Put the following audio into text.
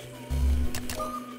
you